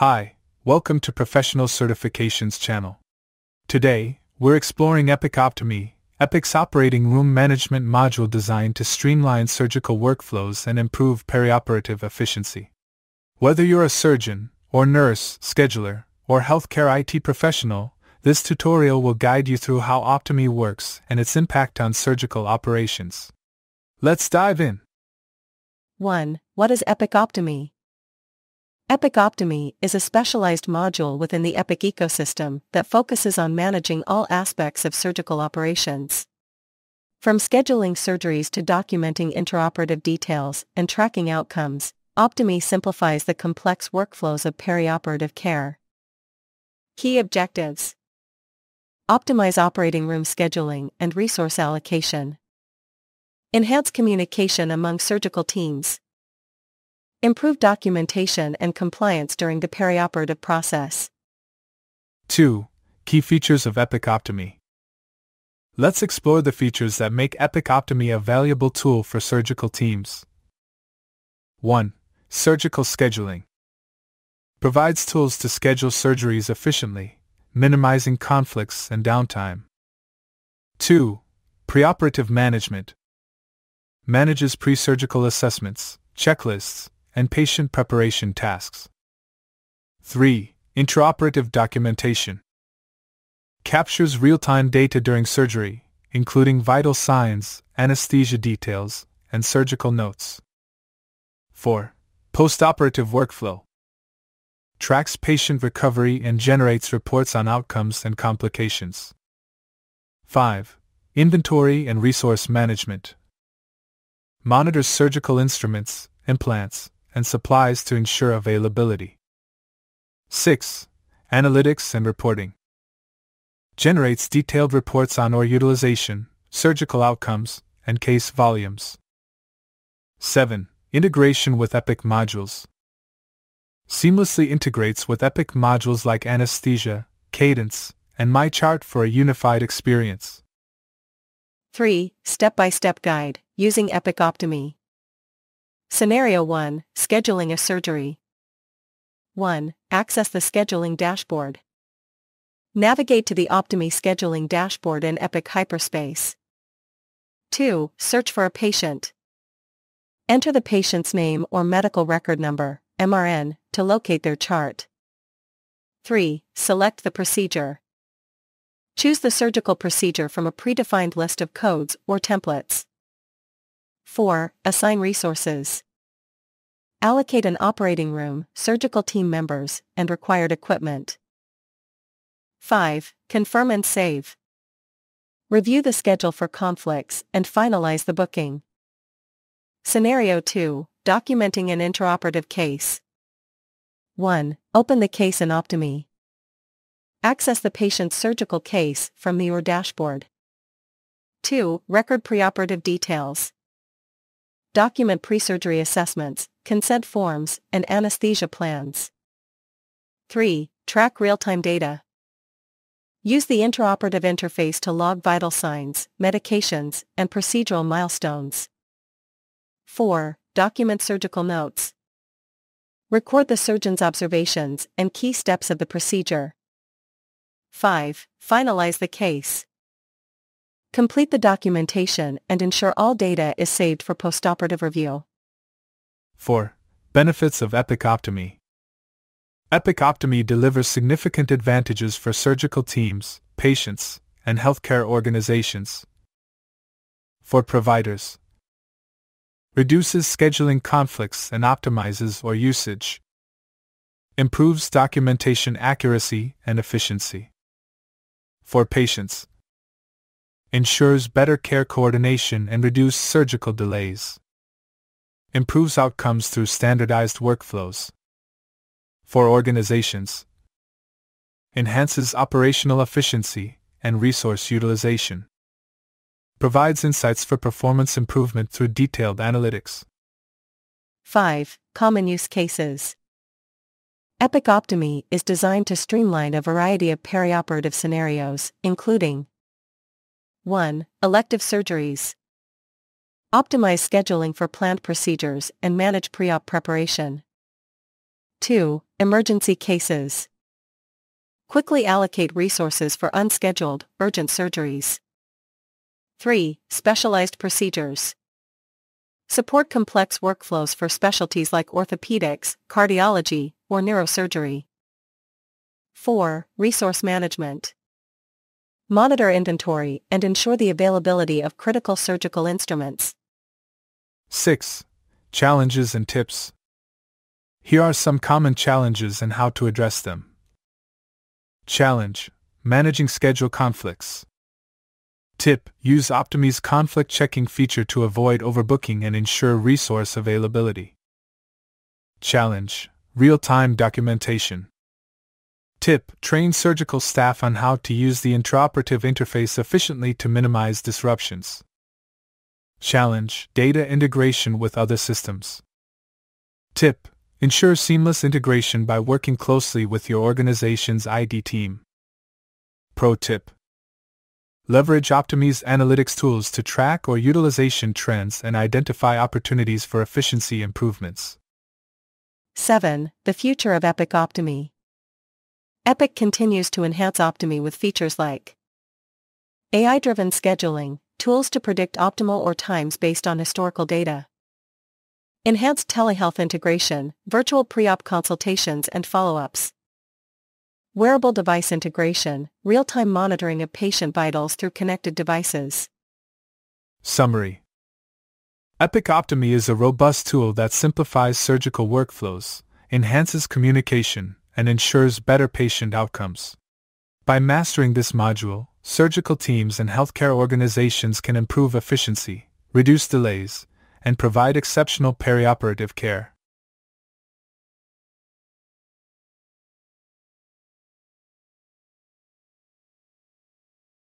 Hi, welcome to Professional Certifications channel. Today, we're exploring Epic OpTime, Epic's operating room management module designed to streamline surgical workflows and improve perioperative efficiency. Whether you're a surgeon, or nurse, scheduler, or healthcare IT professional, this tutorial will guide you through how OpTime works and its impact on surgical operations. Let's dive in. 1. What is Epic OpTime? Epic OpTime is a specialized module within the Epic ecosystem that focuses on managing all aspects of surgical operations. From scheduling surgeries to documenting intraoperative details and tracking outcomes, OpTime simplifies the complex workflows of perioperative care. Key objectives Optimize operating room scheduling and resource allocation. Enhance communication among surgical teams. Improve documentation and compliance during the perioperative process. 2. Key features of Epic OpTime. Let's explore the features that make Epic OpTime a valuable tool for surgical teams. 1. Surgical scheduling provides tools to schedule surgeries efficiently, minimizing conflicts and downtime. 2. Preoperative management manages pre surgical assessments, checklists, and patient preparation tasks. 3. Intraoperative documentation captures real time data during surgery, including vital signs, anesthesia details, and surgical notes. 4. Postoperative workflow tracks patient recovery and generates reports on outcomes and complications. 5. Inventory and resource management monitors surgical instruments, implants, and supplies to ensure availability. 6. Analytics and reporting. Generates detailed reports on OR utilization, surgical outcomes, and case volumes. 7. Integration with Epic modules. Seamlessly integrates with Epic modules like Anesthesia, Cadence, and MyChart for a unified experience. 3. Step by step guide, using Epic OpTime. Scenario 1 Scheduling a surgery. 1. Access the scheduling dashboard. Navigate to the OpTime scheduling dashboard in Epic Hyperspace. 2. Search for a patient. Enter the patient's name or medical record number, MRN, to locate their chart. 3. Select the procedure. Choose the surgical procedure from a predefined list of codes or templates. 4. Assign resources. Allocate an operating room, surgical team members, and required equipment. 5. Confirm and save. Review the schedule for conflicts and finalize the booking. Scenario 2 Documenting an intraoperative case. 1. Open the case in OpTime. Access the patient's surgical case from the OR dashboard. 2. Record preoperative details. Document pre-surgery assessments, consent forms, and anesthesia plans. 3. Track real-time data. Use the intraoperative interface to log vital signs, medications, and procedural milestones. 4. Document surgical notes. Record the surgeon's observations and key steps of the procedure. 5. Finalize the case. Complete the documentation and ensure all data is saved for postoperative review. 4. Benefits of Epic OpTime Epic OpTime delivers significant advantages for surgical teams, patients, and healthcare organizations. For providers, reduces scheduling conflicts and optimizes OR usage, improves documentation accuracy and efficiency for patients. Ensures better care coordination and reduced surgical delays. Improves outcomes through standardized workflows. For organizations. Enhances operational efficiency and resource utilization. Provides insights for performance improvement through detailed analytics. 5. Common use cases. Epic OpTime is designed to streamline a variety of perioperative scenarios, including 1. Elective surgeries. Optimize scheduling for planned procedures and manage pre-op preparation. 2. Emergency cases. Quickly allocate resources for unscheduled, urgent surgeries. 3. Specialized procedures. Support complex workflows for specialties like orthopedics, cardiology, or neurosurgery. 4. Resource management. Monitor inventory and ensure the availability of critical surgical instruments. 6. Challenges and tips. Here are some common challenges and how to address them. Challenge Managing schedule conflicts. Tip Use OpTime's conflict checking feature to avoid overbooking and ensure resource availability. Challenge Real time documentation. Tip Train surgical staff on how to use the intraoperative interface efficiently to minimize disruptions. Challenge Data integration with other systems. Tip Ensure seamless integration by working closely with your organization's IT team. Pro tip Leverage OpTime's analytics tools to track or utilization trends and identify opportunities for efficiency improvements. 7. The future of Epic OpTime. Epic continues to enhance OpTime with features like AI driven scheduling, tools to predict optimal or times based on historical data, enhanced telehealth integration, virtual pre op consultations and follow ups. Wearable device integration, real-time monitoring of patient vitals through connected devices. Summary Epic OpTime is a robust tool that simplifies surgical workflows, enhances communication, and ensures better patient outcomes. By mastering this module, surgical teams and healthcare organizations can improve efficiency, reduce delays, and provide exceptional perioperative care.